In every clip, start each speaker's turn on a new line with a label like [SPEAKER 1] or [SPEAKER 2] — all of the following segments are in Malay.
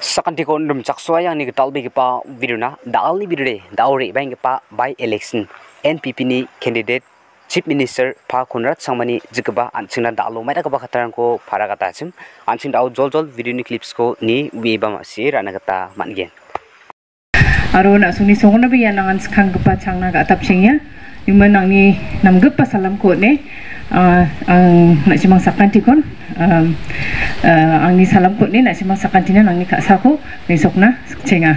[SPEAKER 1] sakanti ko ndum chakswa yang ni getal bi pa video na. Dal ni video dal re bang pa by election. Npp ni candidate chief minister pa kunrat sangmani jikba anchingna dalo mai ka ba khataran ko phara kata chim. Anching dau jol jol video ni clips ko ni wi ba ma si rana kata man gen.
[SPEAKER 2] Aro na suni songna bi yanangan skang pa changna ga tapchingya yuman nang ni namgpa salam ko ne ang nak simang sakanti kon uh, ang ni salam ko ni nak si masa kantina nang ni kak saku besok na cenga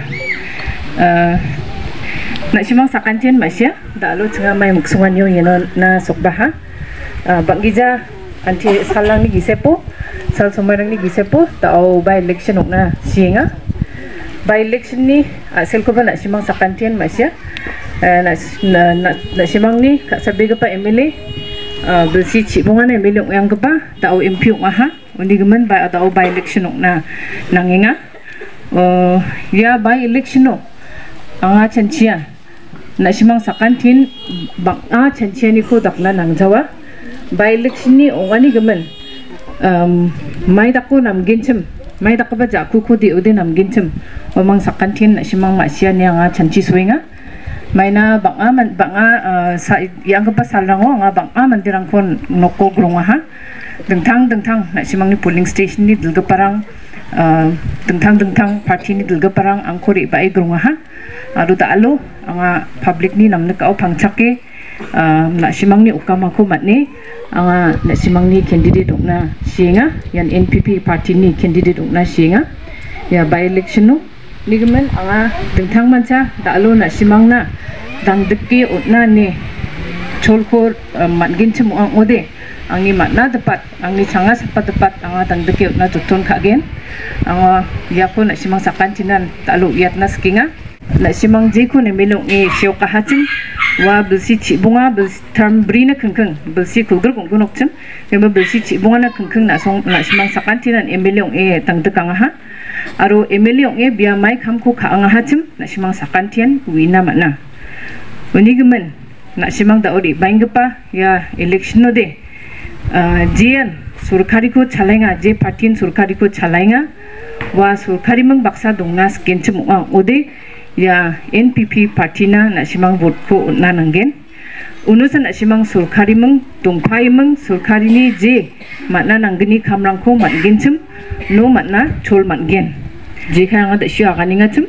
[SPEAKER 2] nak si masa kantin masya dah lo cenga mai muksungan yo yeno na sok baha uh, anti salang ni gisepo sal sumarang ni gisepo tau by election ok na sienga by election ni asal ko ba nak si masa kantin masya uh, nak nak nak si mang ni kak sabi pa emily uh, belsi cik bunga ni miluk yang kepa tau impiuk maha undi gemen by atau by election na nanginga uh, ya by election no anga chancia na simang sakantin bang a chancia ni ko dakna nang jawa by election ni ongani gemen. Um, mai dako nam ginchem mai dako ba jaku ko di udi nam ginchem omang sakantin na simang masia ni anga chanci suinga maina banga man banga uh, sa yang kepa salango anga banga mandirang kon noko grunga ha dengtang dengtang nak simang ni polling station ni dilga parang uh, dengtang dengtang parti ni dilga parang angkori bai grunga ha adu ta alu anga public ni namne kau pangchake uh, nak simang ni ukama ko mat ni. Anga nak simang ni candidate ukna singa yan NPP parti ni candidate ukna singa ya by election ni gemen anga dengtang mancha da alu nak simang na dang dekki utna ni. Cholkor uh, matgin ang ode. Angi matna tepat angi changa sepat tepat anga tang deke na tutun kagen anga ya ko na simang sakan cinan talu yat na skinga na simang je ko ne melong e sio ka hachin wa bilsi chi bunga bil term brina kengkeng bilsi kulgur kung gunok chim kema bilsi chi bunga na kengkeng na song na simang sakan cinan e melong e tang dekang ha aro e melong e bia mai kam ko ka anga hachim na simang sakan tian wina mana Uni nak simang da ori baingpa ya election de. Jian surkari ko chalainga je partin surkari ko chalainga wa surkari mang baksa dongna skin chemu ode ya npp partina na simang vote ko na nangen unusa na simang surkari mang dongpai mang surkari ni je matna nanggini kamrang ko matgen chum no matna chol matgen je kaya nga da siya kaninga chum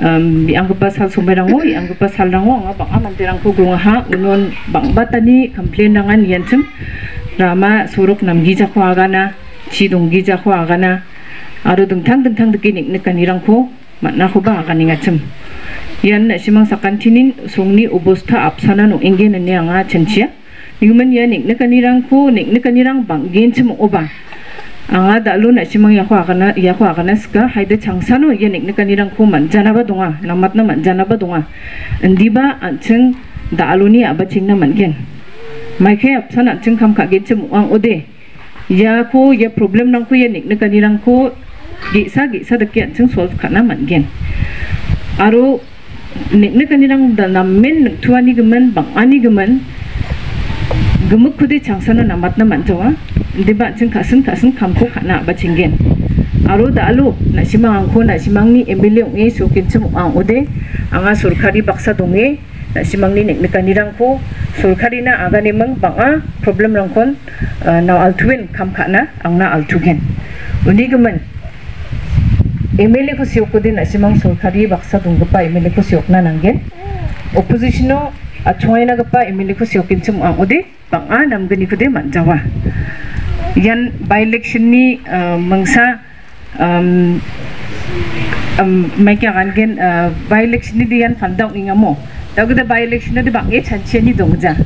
[SPEAKER 2] um, dianggap pasal sumberang mo, dianggap pasal rango, nga bang aman tirang ko ha, unon bang batani complain nangan yan chum, rama suruk nam gija ko agana chidung gija ko agana aru dengtang dengtang dekinik nekan irang ko matna ko ba agani ngacem yan na simang sakantinin songni obostha apsana no enge na ne anga chenchia nigumen yan nik nekan irang ko nik nekan irang bang gen chem oba anga dalu na simang yakwa agana yakwa agana ska haide changsano yan nik nekan irang ko manjana ba donga namat na manjana ba donga ndiba ancheng dalu ni abaching na mangen mai khe ap sana chung kham kha ge chum ang ode ya ko ya problem nang ko ya nik na kani rang ko gi sa gi sa da kyan chung solve khana man gen aro nik na kani rang da nam men thuani gemen bang ani gemen gemuk kude changsana na mat na man jawa deba chung khasun khasun kham ko khana ba chingen aro da alu na simang ang ko na simang ni emile ngi so kin chum ang ode. Anga surkari baksa donge na simang ni nek mekanirang ko sulkari na aga ni mang banga problem rang kon uh, na altuin kam khana ang na altugen. Uni gemen emele ko siok ko din na simang sulkari baksa dung pa emele ko siok na nanggen. Opposition no achoy na gapa emele ko siok kin chum ang ode banga nam gani ko de man jawa yan by election ni uh, mangsa um, um, may kaya kan uh, by election ni diyan fandang ingamo Dagu da by election na di bang e chanchi ni dongja.